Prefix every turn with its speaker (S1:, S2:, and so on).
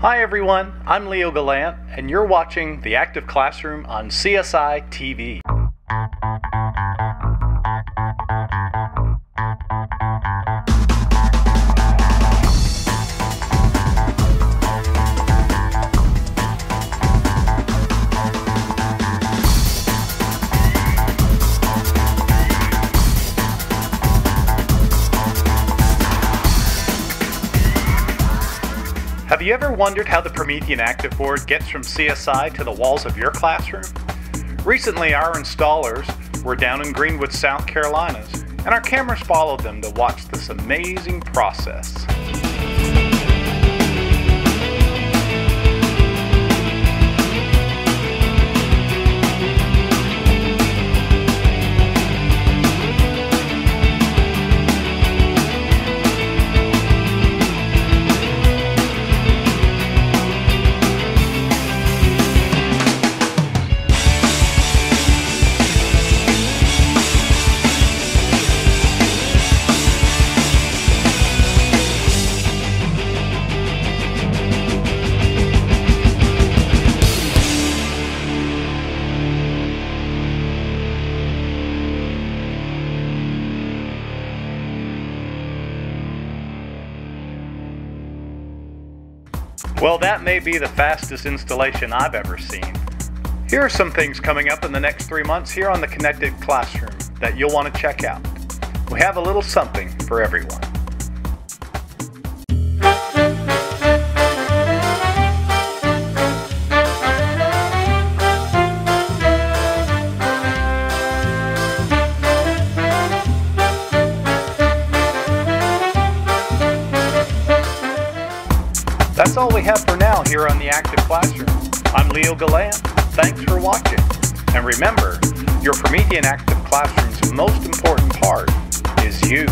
S1: Hi everyone, I'm Leo Gallant, and you're watching The Active Classroom on CSI TV. Have you ever wondered how the Promethean ActivBoard gets from CSI to the walls of your classroom? Recently, our installers were down in Greenwood, South Carolina, and our cameras followed them to watch this amazing process. Well, that may be the fastest installation I've ever seen. Here are some things coming up in the next three months here on the Connected Classroom that you'll want to check out. We have a little something for everyone. That's all we have for now here on the Active Classroom. I'm Leo Gallant. Thanks for watching. And remember, your Promethean Active Classroom's most important part is you.